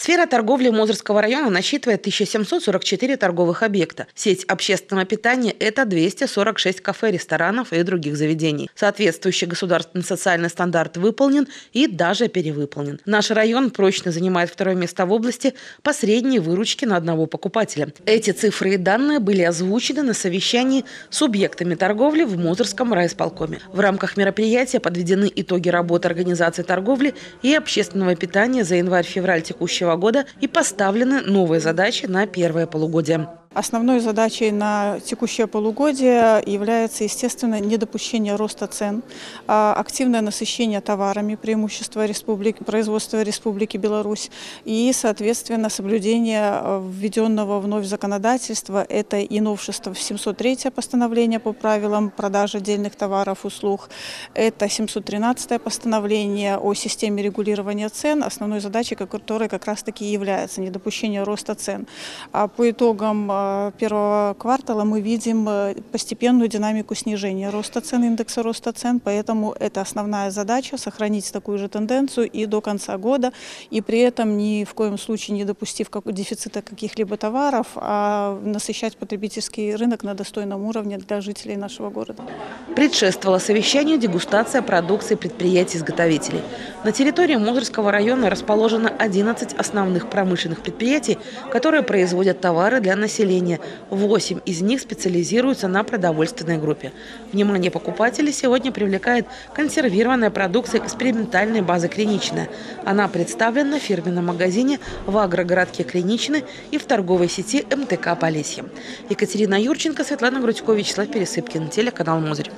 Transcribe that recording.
Сфера торговли Мозырского района насчитывает 1744 торговых объекта. Сеть общественного питания – это 246 кафе, ресторанов и других заведений. Соответствующий государственный социальный стандарт выполнен и даже перевыполнен. Наш район прочно занимает второе место в области по средней выручке на одного покупателя. Эти цифры и данные были озвучены на совещании с субъектами торговли в Мозырском райисполкоме. В рамках мероприятия подведены итоги работы организации торговли и общественного питания за январь-февраль текущего года и поставлены новые задачи на первое полугодие. Основной задачей на текущее полугодие является, естественно, недопущение роста цен, а активное насыщение товарами, преимущество республики, производства Республики Беларусь и, соответственно, соблюдение э, введенного вновь законодательства. Это и новшество 703 постановление по правилам продажи отдельных товаров, услуг. Это 713 постановление о системе регулирования цен, основной задачей которой как раз-таки является недопущение роста цен. А по итогам э, первого квартала мы видим э, постепенную динамику снижения роста цен, индекса роста цен, поэтому это основная задача – сохранить такую же тенденцию и до конца года, и при этом ни в коем случае не допустив дефицита каких-либо товаров, а насыщать потребительский рынок на достойном уровне для жителей нашего города. Предшествовала совещанию дегустация продукции предприятий-изготовителей. На территории Мозырского района расположено 11 основных промышленных предприятий, которые производят товары для населения населения. Восемь из них специализируются на продовольственной группе. Внимание покупателей сегодня привлекает консервированная продукция экспериментальной базы «Клиничная». Она представлена в фирменном магазине в агрогородке «Клиничный» и в торговой сети МТК «Полесье». Екатерина Юрченко, Светлана Грудько, Вячеслав Пересыпкин, телеканал «Мозырь».